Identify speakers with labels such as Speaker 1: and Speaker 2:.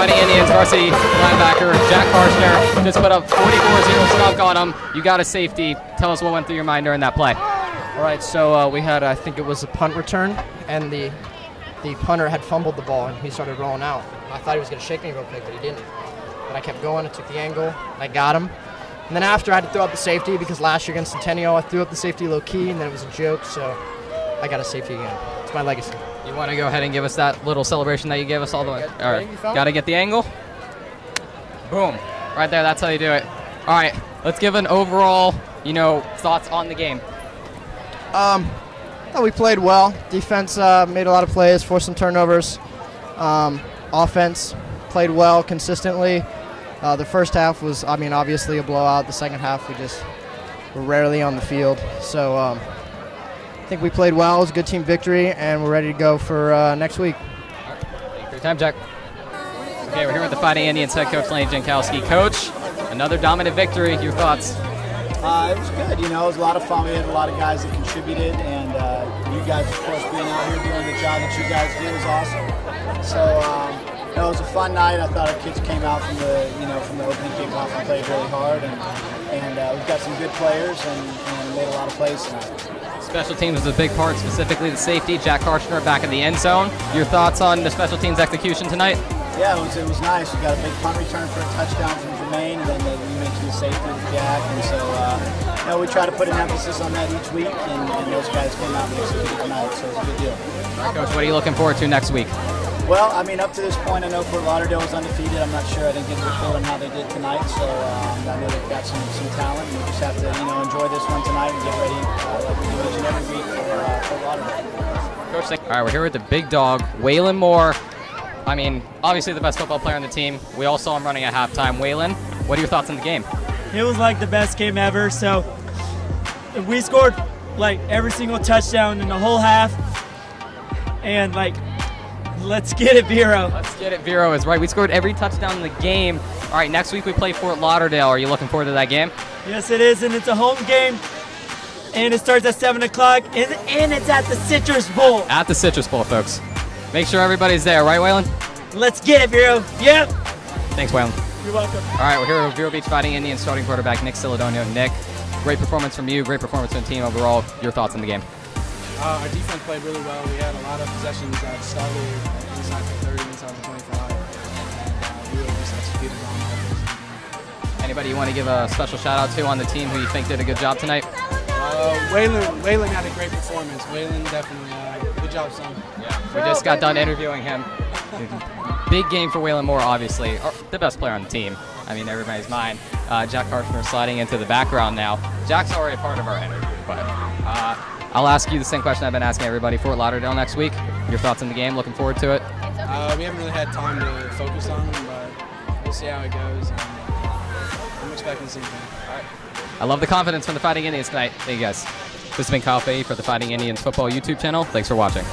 Speaker 1: Fighting Indians varsity linebacker Jack Karshner just put up 44-0 skunk on him. You got a safety. Tell us what went through your mind during that play.
Speaker 2: All right, so uh, we had, I think it was a punt return, and the the punter had fumbled the ball, and he started rolling out. I thought he was going to shake me real quick, but he didn't. But I kept going. I took the angle. I got him. And then after, I had to throw up the safety because last year against Centennial, I threw up the safety low key, and then it was a joke. So I gotta a safety again. It's my legacy.
Speaker 1: You want to go ahead and give us that little celebration that you gave us all the way? All right. Got to get the angle. Boom. Right there. That's how you do it. All right. Let's give an overall, you know, thoughts on the game.
Speaker 2: Um, thought we played well. Defense uh, made a lot of plays, forced some turnovers. Um, offense played well consistently. Uh, the first half was, I mean, obviously a blowout. The second half, we just were rarely on the field. So um, I think we played well. It was a good team victory, and we're ready to go for uh, next week.
Speaker 1: Thank you for your time, Jack. Okay, we're here with the Fighting Indians head coach Lane Jankowski. Coach, another dominant victory. Your thoughts?
Speaker 3: Uh, it was good. You know, it was a lot of fun. We had a lot of guys that contributed, and uh, you guys, of course, being out here doing the job that you guys do is awesome. So, um, you know, it was a fun night. I thought our kids came out from the, you know, from the opening kickoff and played really hard, and and uh, we've got some good players and, and made a lot of plays tonight.
Speaker 1: Special teams was a big part, specifically the safety, Jack Karshner back in the end zone. Your thoughts on the special teams execution tonight?
Speaker 3: Yeah, it was, it was nice. We got a big punt return for a touchdown from Jermaine, and then the, you mentioned the safety with Jack, and so uh, you know we try to put an emphasis on that each week, and, and those guys came out and executed tonight, so it was a good deal.
Speaker 1: All right, Coach, what are you looking forward to next week?
Speaker 3: Well, I mean, up to this point, I know Fort Lauderdale was undefeated. I'm not sure. I didn't get a report on how they did tonight, so um, I know they've got some, some talent, and we just have to, you know, enjoy this one tonight and get ready uh, like we do each and every week for uh, Fort Lauderdale.
Speaker 1: Coach, thank- all right, we're here with the big dog, Waylon Moore. I mean, obviously the best football player on the team. We all saw him running at halftime. Waylon, what are your thoughts on the game?
Speaker 4: It was like the best game ever. So we scored like every single touchdown in the whole half, and like, let's get it, Vero.
Speaker 1: Let's get it. Vero is right. We scored every touchdown in the game. All right, next week we play Fort Lauderdale. Are you looking forward to that game?
Speaker 4: Yes, it is, and it's a home game, and it starts at seven o'clock, and and it's at the Citrus Bowl.
Speaker 1: At the Citrus Bowl, folks. Make sure everybody's there, right, Waylon?
Speaker 4: Let's get it, Vero. Yep.
Speaker 1: Thanks, Waylon.
Speaker 4: You're welcome.
Speaker 1: All right, we're here with Vero Beach Fighting Indians starting quarterback Nick Siladonio. Nick, great performance from you. Great performance from the team overall. Your thoughts on the game?
Speaker 5: Uh, our defense played really well. We had a lot of possessions that started inside the 30, inside the 25, and uh, we really just executed on offense.
Speaker 1: Anybody you want to give a special shout out to on the team who you think did a good job tonight?
Speaker 5: Uh, Waylon, Waylon had a great performance. Waylon definitely, uh, good job, son.
Speaker 1: We just got done interviewing him. Big game for Waylon Moore, obviously. The best player on the team. I mean, everybody's mind. Uh, Jack Karshner sliding into the background now. Jack's already a part of our interview, but uh, I'll ask you the same question I've been asking everybody. Fort Lauderdale next week. Your thoughts on the game? Looking forward to it.
Speaker 5: Uh, we haven't really had time to focus on him, but we'll see how it goes. And I'm expecting the same thing.
Speaker 1: I love the confidence from the Fighting Indians tonight. Thank you guys. This has been Kyle Fahey for the Fighting Indians football YouTube channel. Thanks for watching.